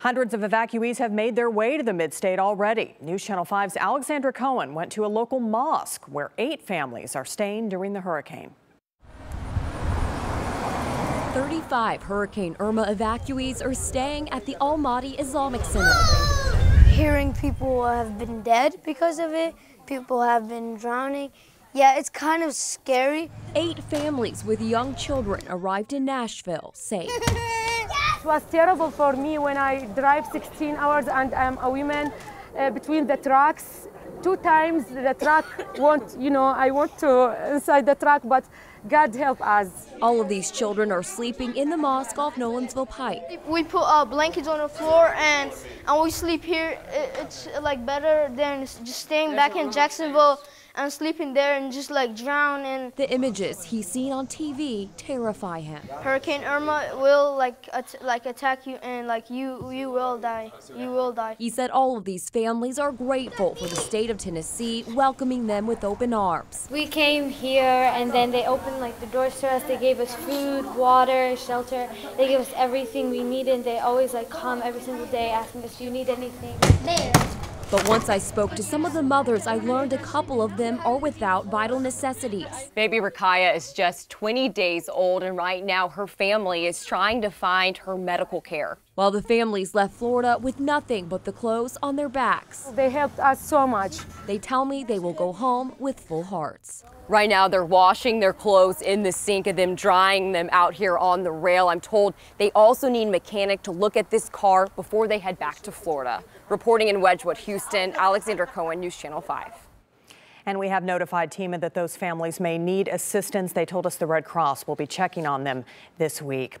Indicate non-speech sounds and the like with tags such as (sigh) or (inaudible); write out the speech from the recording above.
Hundreds of evacuees have made their way to the mid-state already. News Channel 5's Alexandra Cohen went to a local mosque where eight families are staying during the hurricane. 35 Hurricane Irma evacuees are staying at the Al Mahdi Islamic Center. Hearing people have been dead because of it, people have been drowning. Yeah, it's kind of scary. Eight families with young children arrived in Nashville safe. (laughs) Was terrible for me when I drive 16 hours and I'm a woman uh, between the trucks. Two times the truck won't, you know, I want to inside the truck, but God help us. All of these children are sleeping in the mosque off Nolensville Pike. We put uh, blankets on the floor and, and we sleep here. It's like better than just staying back in Jacksonville and sleeping there and just like drown and the images he's seen on TV terrify him. Hurricane Irma will like at like attack you and like you you will die. You will die. He said all of these families are grateful for the state of Tennessee welcoming them with open arms. We came here and then they opened like the doors to us. They gave us food, water, shelter. They gave us everything we needed. They always like come every single day asking us, "Do you need anything?" There. But once I spoke to some of the mothers, I learned a couple of them are without vital necessities. Baby Rakaya is just 20 days old, and right now her family is trying to find her medical care. While the families left Florida with nothing but the clothes on their backs. They helped us so much. They tell me they will go home with full hearts. Right now, they're washing their clothes in the sink and then drying them out here on the rail. I'm told they also need a mechanic to look at this car before they head back to Florida. Reporting in Wedgewood, Houston, Alexandra Cohen, News Channel 5. And we have notified TEMA that those families may need assistance. They told us the Red Cross will be checking on them this week.